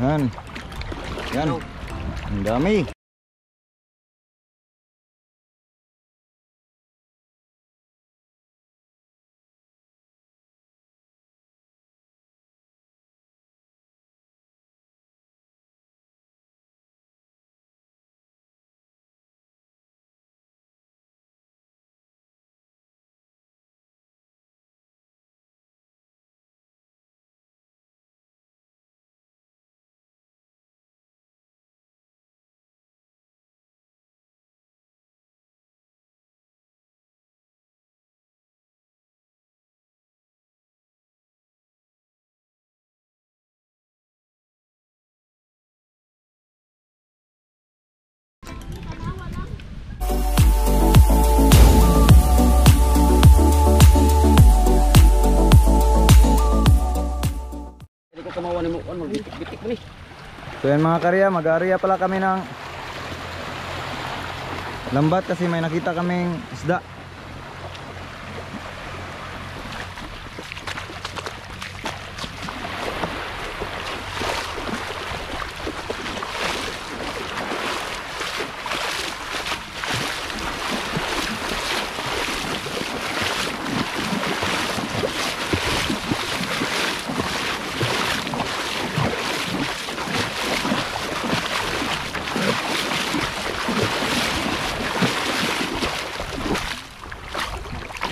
Yan. Yan. Ang dami. Ni mo. Ano, bitik-bitik mo ni. So yan mga karya, mag-aarya pala kami ng lambat kasi may nakita kaming isda.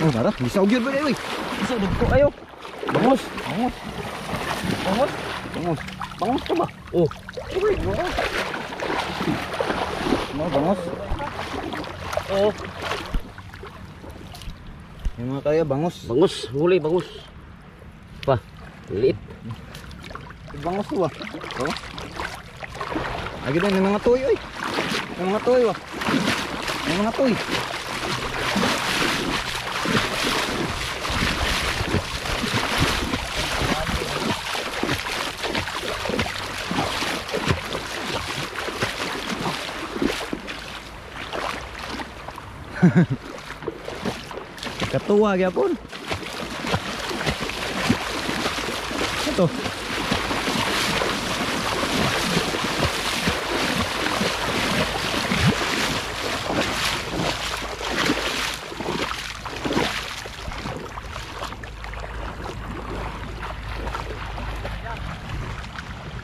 Oh, marah, bisa ugyod ba kayo? Isa, dugko ayo. Bangus. Bangus. Bangus. Bangus. Bangus to ba? Oh. Uy, bangus. Ano, bangos? Oh. Yung mga karya, bangos. Bangus. Huli, bangus. Pa. Liit. Bangos to ba? Oh. Lagi din, may mga toy, oy. May mga toy, ba? May mga toy. ketua ya pun itu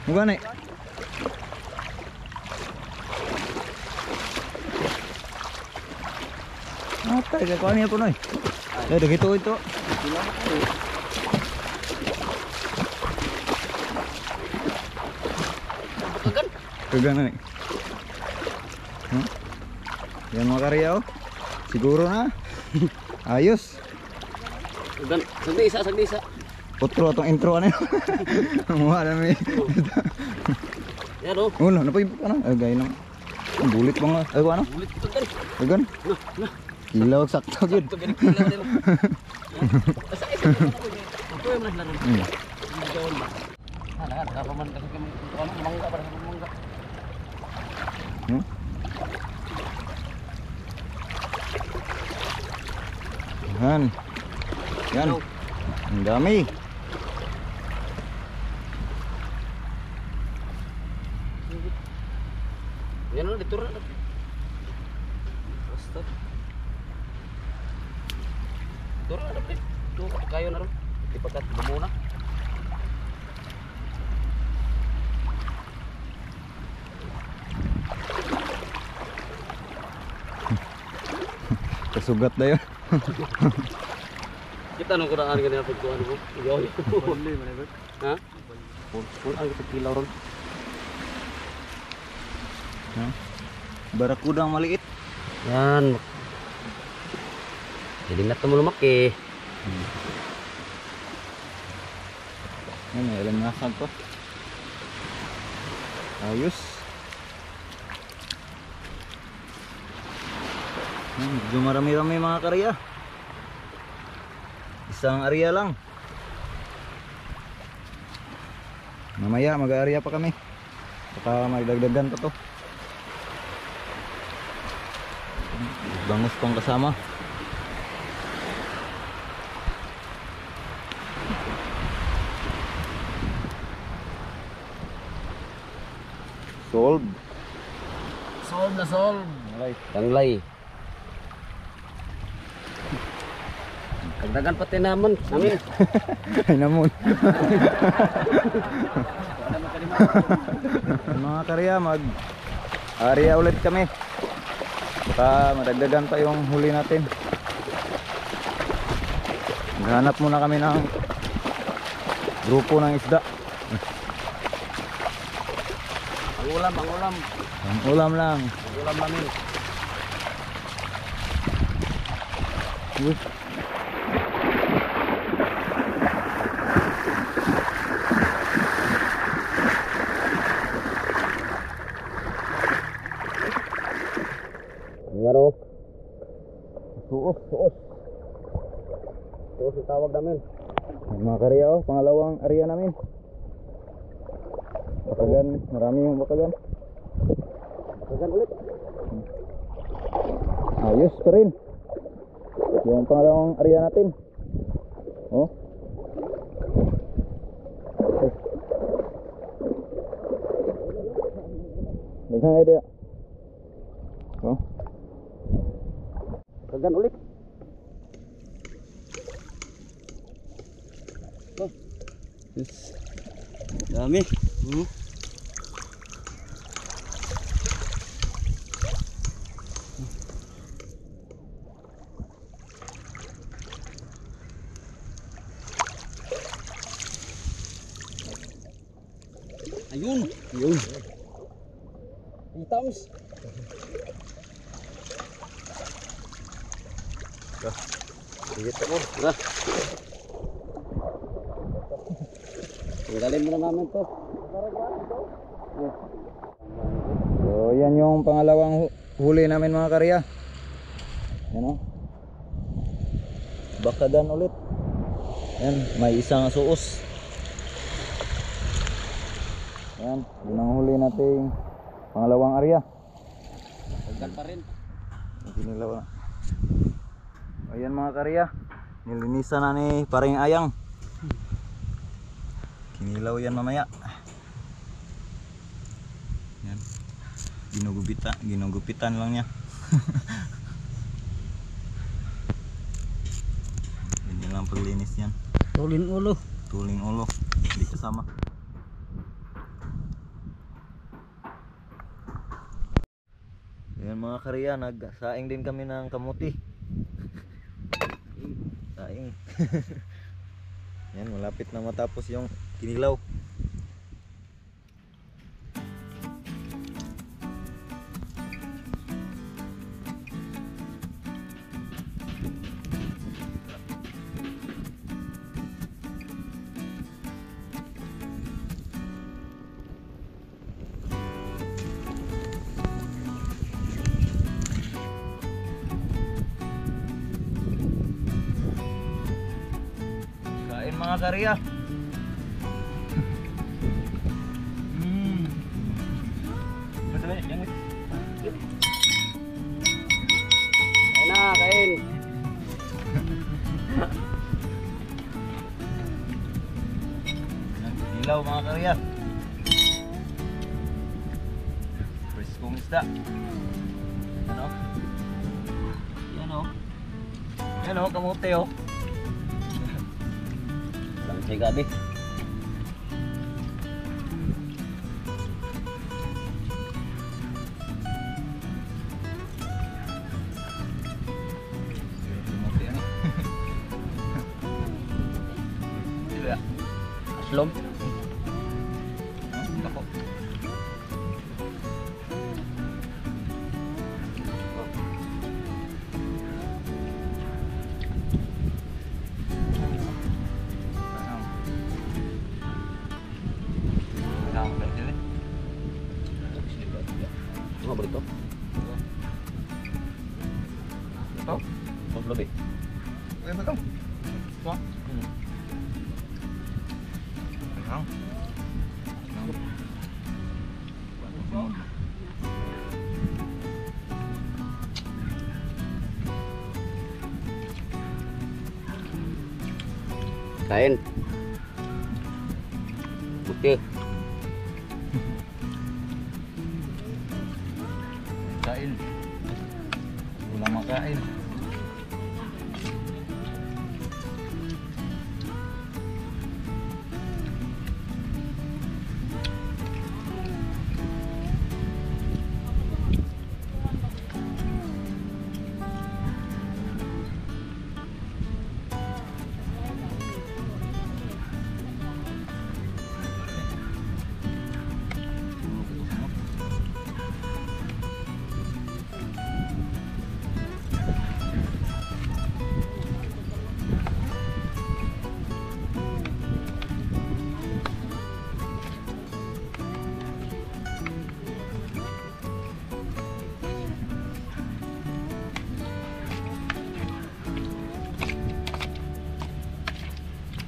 Bukan nih. Tayo ka niya po noy. Eh, dagito ito. Kagan. Yan mga karya oh. Siguro na. Ayos. Kagan. Isa, isa. Atong intro ano. Yan. Ulo, ka na. Ay, gaya bulit ba nga? Ay, ano? Ulit ito kan. Kagan. Nah, nah. Kilaw, sakto yun. Sakto, kilaw din. Yan. Ang dami. Kasugat na yun. Kita nung kuraan ganyan pagkuhan mo. Iyaw yun. Ha? Kuraan kita kilaw ron. Barakuda ang maliit. Yan. Jadi na ito mo lumaki. Yan, may ilang nasag pa. Ayos. Medyo marami-rami mga karya. Isang area lang. Mamaya mag-area pa kami. Baka magdagdagan pa to. Bangus pang kasama. Solve. Solve na solve. Alay. Tanglay. Dagdagan pati naman. Namin. Ay namun. mga karya, mag area ulit kami. Baka madagdagan pa yung huli natin. Maghanap muna kami ng grupo ng isda. Ang ulam, ang ulam. Ang ulam lang. Ang ulam namin. Uy. Suos, suos. Suos yung tawag namin. Yung mga karya oh, pangalawang area namin. Bakagan, marami yung bakagan. Bakagan ulit. Ayos pa rin. Yung pangalawang area natin. Oh. Okay. Daghang idea. Bakagan ulit. Oh. Yes. Dami. Hmm. Tanggalin muna namin to. So, yan yung pangalawang hu- huli namin mga karya. Yan o. Bakagan ulit. Yan, may isang suos. Yan, yun ang huli nating pangalawang area. Tanggal pa rin. Ginilaw na. Ayan mga karya. Nilinisan na ni paring ayang. Kinilaw yan mamaya. Yan. Ginugupitan, ginugupitan lang niya. Ganyan lang paglinis yan. Tulin ulo. Tuling ulo. Hindi kasama. Yan mga karya, nagsaing din kami ng kamuti. Saing. Yan, malapit na matapos yung kinilaw. Isda. Yan o. Yan o. Yan o, kamote o. Lang siya gabi. không begitu tahu belum lebih lebih tahu Wah. Hmm. Wow. Kain. Bukti. Kain. Walang makain.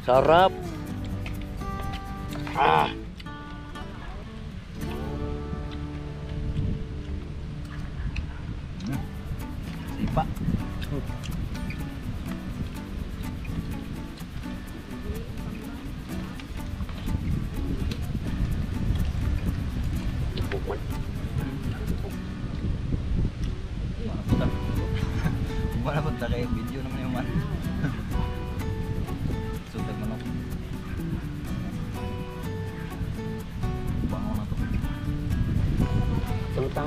Sarap. Ah. Sipa. Wala ba tayo video naman yung man.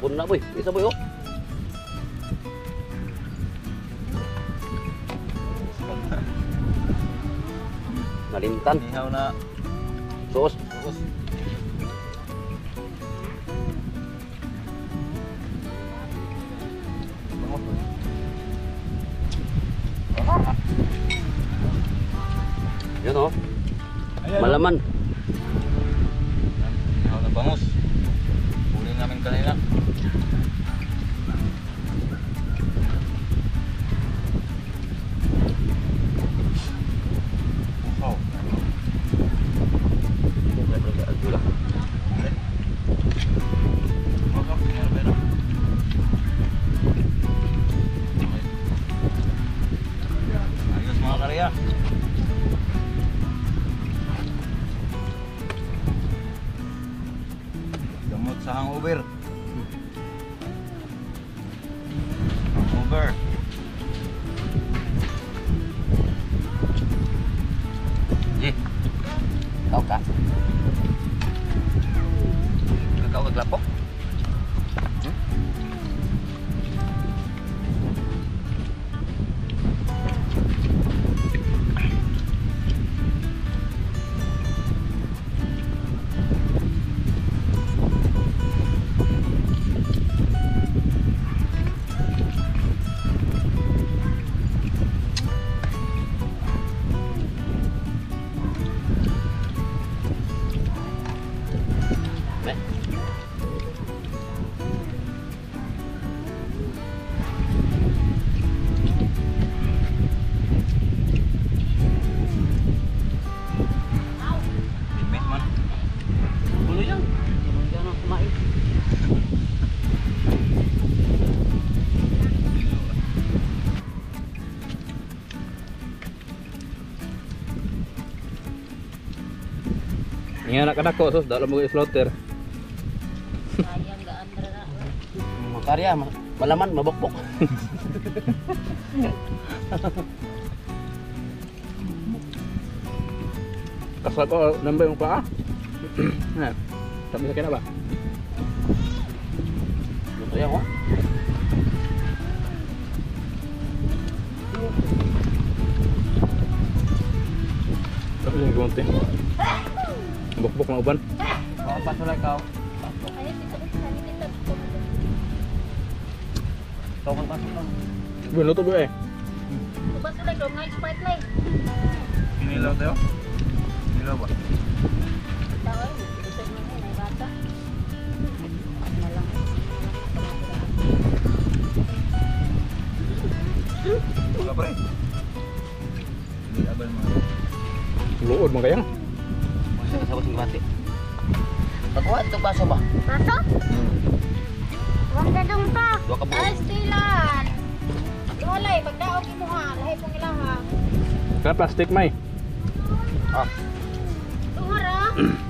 본나무이 ốp 보여? Malintan. Ihaw na. Sos. Sos. Yan o. Malaman. Nga anak anak ko sus dalam mo slaughter. Sayang ga Andra na. Makarya, ma- malaman, mabokbok. Kasal ko nambay mo pa ah. Nah, sabi sa kanya ba? Luto yan Bok-bok mau ban. Apa tuh kau? kau kan pasti kau. Bukan lo tuh gue. Bukan eh? tuh lagi ngaji lagi. Ini lo tuh. Ini lo buat. Tahu bisa ngomong Masa kasama sing bati. Pagkuha ito baso ba? Baso? Hmm. Huwag na dong pa. Dua ka buo. Ay, stilan. Iwalay, pagdaog mo ha. Lahi pong ilaha. Kaya plastic may. Ah, Tuhara.